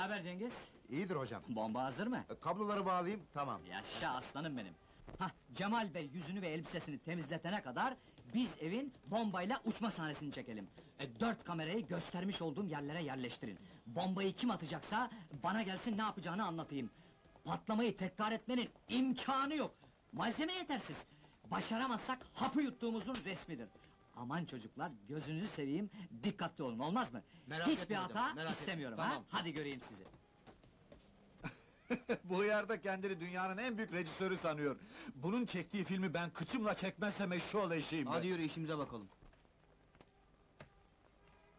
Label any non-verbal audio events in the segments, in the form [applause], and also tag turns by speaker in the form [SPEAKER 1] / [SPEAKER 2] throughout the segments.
[SPEAKER 1] haber Cengiz?
[SPEAKER 2] İyidir hocam.
[SPEAKER 1] Bomba hazır mı?
[SPEAKER 2] E, Kabloları bağlayayım, tamam.
[SPEAKER 1] Yaşa aslanım benim. Hah, Cemal Bey yüzünü ve elbisesini temizletene kadar biz evin bombayla uçma sahnesini çekelim. E, dört kamerayı göstermiş olduğum yerlere yerleştirin. Bombayı kim atacaksa bana gelsin ne yapacağını anlatayım. Patlamayı tekrar etmenin imkanı yok. Malzeme yetersiz. Başaramazsak hapı yuttuğumuzun resmidir. Aman çocuklar gözünüzü seveyim dikkatli olun olmaz mı?
[SPEAKER 3] Merak
[SPEAKER 1] Hiçbir
[SPEAKER 3] etme
[SPEAKER 1] hata
[SPEAKER 3] merak etme.
[SPEAKER 1] istemiyorum ha.
[SPEAKER 3] Tamam.
[SPEAKER 1] Hadi göreyim sizi. [laughs]
[SPEAKER 2] Bu yerde kendini dünyanın en büyük rejisörü sanıyor. Bunun çektiği filmi ben kıçımla çekmezsem eşşoğlu eşeğim ben.
[SPEAKER 3] Hadi yürü işimize bakalım.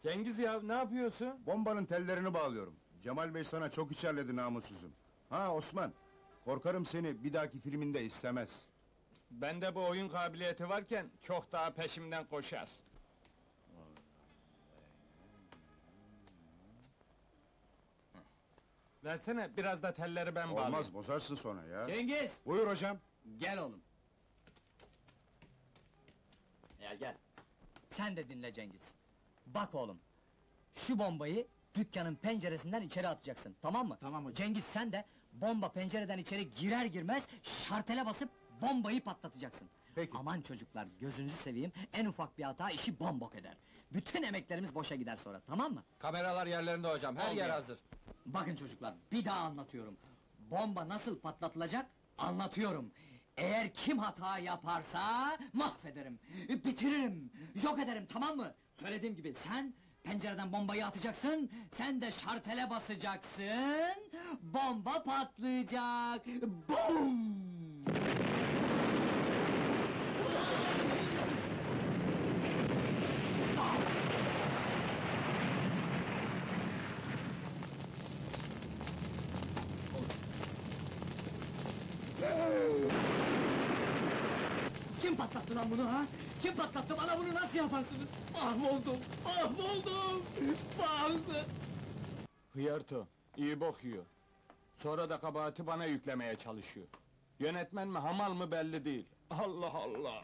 [SPEAKER 4] Cengiz ya ne yapıyorsun?
[SPEAKER 5] Bombanın tellerini bağlıyorum. Cemal Bey sana çok içerledi namussuzum. Ha Osman, korkarım seni bir dahaki filminde istemez.
[SPEAKER 4] Bende bu oyun kabiliyeti varken çok daha peşimden koşar. Versene biraz da telleri ben bağlayayım.
[SPEAKER 5] Olmaz, bozarsın sonra ya.
[SPEAKER 1] Cengiz!
[SPEAKER 5] Buyur hocam.
[SPEAKER 1] Gel oğlum. Gel gel. Sen de dinle Cengiz. Bak oğlum. Şu bombayı dükkanın penceresinden içeri atacaksın. Tamam mı?
[SPEAKER 2] Tamam hocam.
[SPEAKER 1] Cengiz sen de bomba pencereden içeri girer girmez şartele basıp bombayı patlatacaksın.
[SPEAKER 2] Peki.
[SPEAKER 1] Aman çocuklar gözünüzü seveyim en ufak bir hata işi bombok eder. Bütün emeklerimiz boşa gider sonra tamam mı?
[SPEAKER 2] Kameralar yerlerinde hocam, her
[SPEAKER 1] Oldu
[SPEAKER 2] yer hazır.
[SPEAKER 1] Bakın çocuklar, bir daha anlatıyorum. Bomba nasıl patlatılacak? Anlatıyorum. Eğer kim hata yaparsa mahvederim, bitiririm, yok ederim tamam mı? Söylediğim gibi sen pencereden bombayı atacaksın, sen de şartele basacaksın, bomba patlayacak. Bum! Kim patlattı lan bunu ha? Kim patlattı bana bunu nasıl yaparsınız? Mahvoldum, mahvoldum, mahvoldum.
[SPEAKER 4] Hıyarto, iyi bok. Sonra da kabahati bana yüklemeye çalışıyor. Yönetmen mi hamal mı belli değil. Allah Allah!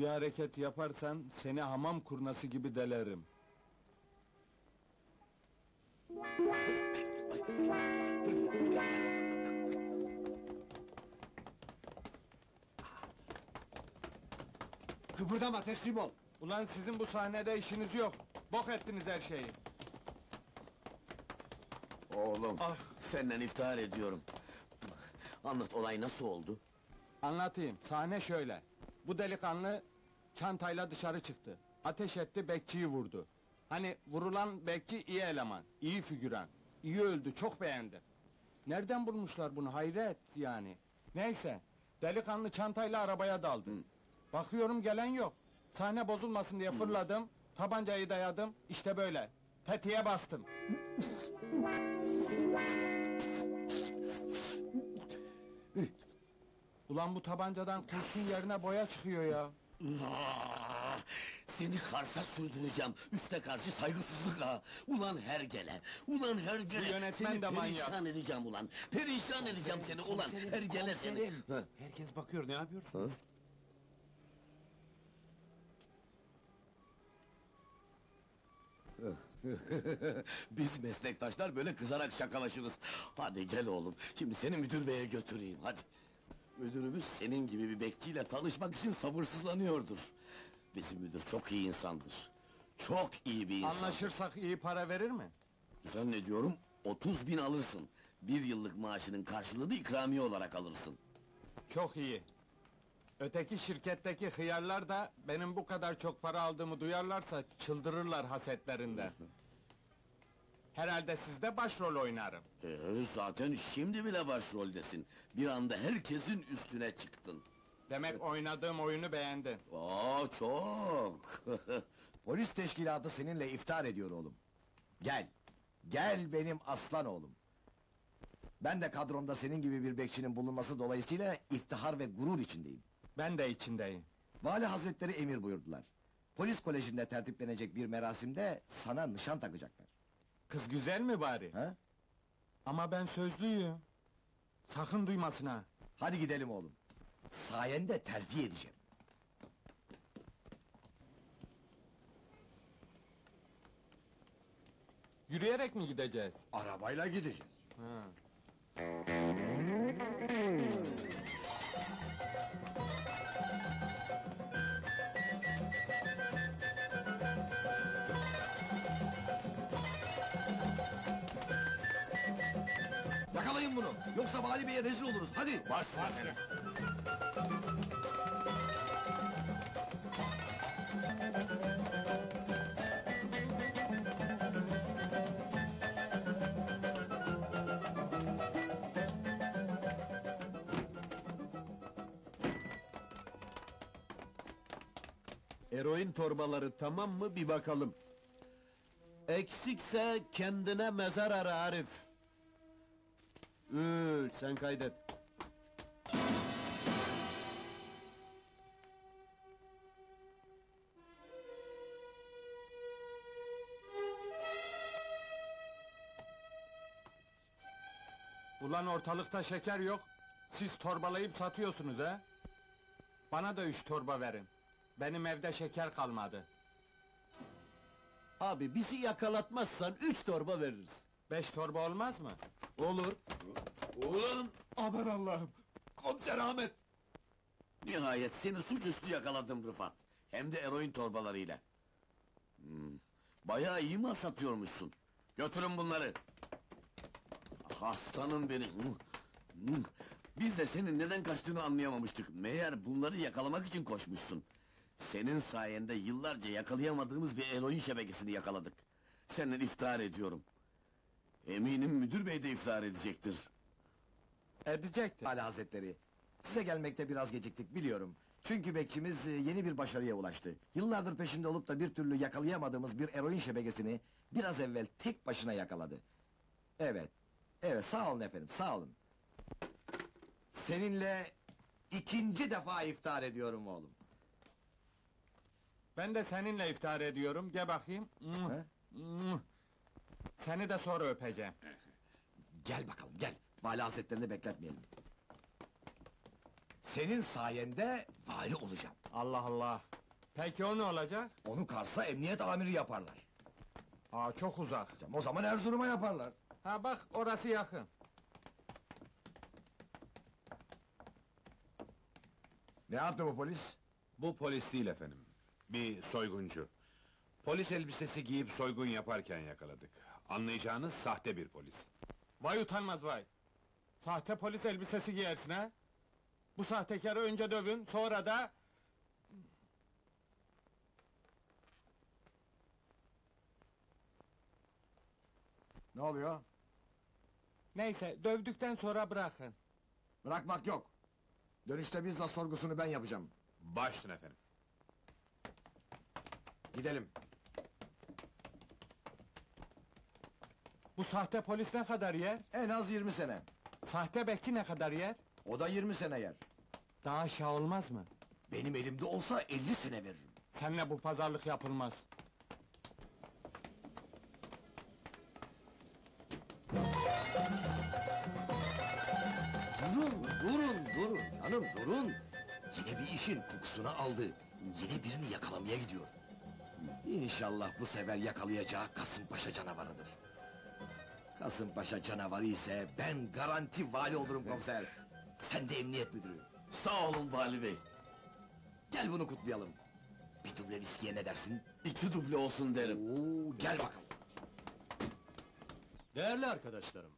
[SPEAKER 4] Bir hareket yaparsan seni hamam kurnası gibi delerim.
[SPEAKER 2] Kıpırdama, teslim ol.
[SPEAKER 4] Ulan sizin bu sahnede işiniz yok. Bok ettiniz her şeyi.
[SPEAKER 6] Oğlum,
[SPEAKER 4] Ah.
[SPEAKER 6] senden iftihar ediyorum. Anlat, olay nasıl oldu?
[SPEAKER 4] Anlatayım, sahne şöyle. Bu delikanlı çantayla dışarı çıktı. Ateş etti, bekçiyi vurdu. Hani vurulan bekçi iyi eleman, iyi figüran. İyi öldü, çok beğendim. Nereden bulmuşlar bunu, hayret yani. Neyse, delikanlı çantayla arabaya daldı. Bakıyorum gelen yok. Sahne bozulmasın diye fırladım, tabancayı dayadım, işte böyle. Tetiğe bastım. Ulan bu tabancadan kurşun yerine boya çıkıyor ya.
[SPEAKER 6] Ah, Seni Kars'a sürdüreceğim, üste karşı saygısızlık ha! Ulan hergele, ulan hergele!
[SPEAKER 4] Bu yönetmen
[SPEAKER 6] seni
[SPEAKER 4] de manyak.
[SPEAKER 6] perişan edeceğim ulan! Perişan edeceğim seni ulan, hergele seni! Ha,
[SPEAKER 2] Herkes bakıyor, ne yapıyorsun? [laughs]
[SPEAKER 6] Biz meslektaşlar böyle kızarak şakalaşırız. Hadi gel oğlum, şimdi seni müdür beye götüreyim, hadi! Müdürümüz senin gibi bir bekçiyle tanışmak için sabırsızlanıyordur. Bizim müdür çok iyi insandır. Çok iyi bir insan.
[SPEAKER 4] Anlaşırsak iyi para verir mi?
[SPEAKER 6] Zannediyorum 30 bin alırsın. Bir yıllık maaşının karşılığını ikramiye olarak alırsın.
[SPEAKER 4] Çok iyi. Öteki şirketteki hıyarlar da benim bu kadar çok para aldığımı duyarlarsa çıldırırlar hasetlerinden. [laughs] Herhalde sizde başrol oynarım.
[SPEAKER 6] Ee, zaten şimdi bile başroldesin. Bir anda herkesin üstüne çıktın.
[SPEAKER 4] Demek oynadığım oyunu beğendin.
[SPEAKER 6] Aa çok. [laughs]
[SPEAKER 7] Polis teşkilatı seninle iftar ediyor oğlum. Gel. Gel benim aslan oğlum. Ben de kadromda senin gibi bir bekçinin bulunması dolayısıyla iftihar ve gurur içindeyim.
[SPEAKER 4] Ben de içindeyim.
[SPEAKER 7] Vali hazretleri emir buyurdular. Polis kolejinde tertiplenecek bir merasimde sana nişan takacaklar.
[SPEAKER 4] Kız güzel mi bari?
[SPEAKER 7] Ha?
[SPEAKER 4] Ama ben sözlüyüm. Sakın duymasın ha.
[SPEAKER 7] Hadi gidelim oğlum. Sayende terfi edeceğim.
[SPEAKER 4] Yürüyerek mi gideceğiz?
[SPEAKER 7] Arabayla gideceğiz.
[SPEAKER 4] Ha.
[SPEAKER 7] Yakalayın bunu. Yoksa vali beye rezil oluruz. Hadi.
[SPEAKER 6] Başsın efendim.
[SPEAKER 2] Eroin torbaları tamam mı bir bakalım. Eksikse kendine mezar ara Arif. Sen kaydet.
[SPEAKER 4] Ulan ortalıkta şeker yok. Siz torbalayıp satıyorsunuz ha? Bana da üç torba verin. Benim evde şeker kalmadı.
[SPEAKER 2] Abi bizi yakalatmazsan üç torba veririz.
[SPEAKER 4] Beş torba olmaz mı?
[SPEAKER 2] Olur.
[SPEAKER 6] Ulan!
[SPEAKER 2] Aman Allah'ım. Komiser Ahmet.
[SPEAKER 6] Nihayet seni suçüstü yakaladım Rıfat. Hem de eroin torbalarıyla. Hmm, bayağı iyi mal satıyormuşsun. Götürün bunları. Hastanım benim. Hmm, hmm. Biz de senin neden kaçtığını anlayamamıştık. Meğer bunları yakalamak için koşmuşsun. Senin sayende yıllarca yakalayamadığımız bir eroin şebekesini yakaladık. Senden iftihar ediyorum. Eminim müdür bey de iftihar edecektir.
[SPEAKER 4] Edecekti.
[SPEAKER 7] Vali hazretleri. Size gelmekte biraz geciktik biliyorum. Çünkü bekçimiz e, yeni bir başarıya ulaştı. Yıllardır peşinde olup da bir türlü yakalayamadığımız bir eroin şebekesini biraz evvel tek başına yakaladı. Evet. Evet sağ olun efendim sağ olun. Seninle ikinci defa iftihar ediyorum oğlum.
[SPEAKER 4] Ben de seninle iftihar ediyorum. Gel bakayım.
[SPEAKER 7] He?
[SPEAKER 4] Seni de sonra öpeceğim.
[SPEAKER 7] Gel bakalım gel. Vali hazretlerini bekletmeyelim. Senin sayende vali olacağım.
[SPEAKER 4] Allah Allah. Peki o ne olacak?
[SPEAKER 7] Onu Kars'a emniyet amiri yaparlar.
[SPEAKER 4] Aa çok uzak.
[SPEAKER 7] O zaman Erzurum'a yaparlar.
[SPEAKER 4] Ha bak orası yakın.
[SPEAKER 7] Ne yaptı bu polis?
[SPEAKER 5] Bu polis değil efendim. Bir soyguncu. Polis elbisesi giyip soygun yaparken yakaladık. Anlayacağınız sahte bir polis.
[SPEAKER 4] Vay utanmaz vay. Sahte polis elbisesi giyersin ha? Bu sahtekarı önce dövün, sonra da...
[SPEAKER 7] Ne oluyor?
[SPEAKER 4] Neyse, dövdükten sonra bırakın.
[SPEAKER 7] Bırakmak yok. Dönüşte bizzat sorgusunu ben yapacağım.
[SPEAKER 5] Baştın efendim.
[SPEAKER 7] Gidelim.
[SPEAKER 4] Bu sahte polis ne kadar yer?
[SPEAKER 7] En az 20 sene.
[SPEAKER 4] Sahte bekçi ne kadar yer?
[SPEAKER 7] O da 20 sene yer.
[SPEAKER 4] Daha aşağı olmaz mı?
[SPEAKER 7] Benim elimde olsa 50 sene veririm.
[SPEAKER 4] Seninle bu pazarlık yapılmaz.
[SPEAKER 7] Durun, durun, durun canım durun. Yine bir işin kokusunu aldı. Yine birini yakalamaya gidiyor. İnşallah bu sefer yakalayacağı Kasımpaşa canavarıdır. Kasımpaşa canavarı ise ben garanti vali olurum komiser. Sen de emniyet müdürü.
[SPEAKER 6] Sağ olun vali bey.
[SPEAKER 7] Gel bunu kutlayalım. Bir duble viskiye ne dersin?
[SPEAKER 6] İki duble olsun derim.
[SPEAKER 7] Oo, gel bakalım.
[SPEAKER 2] Değerli arkadaşlarım,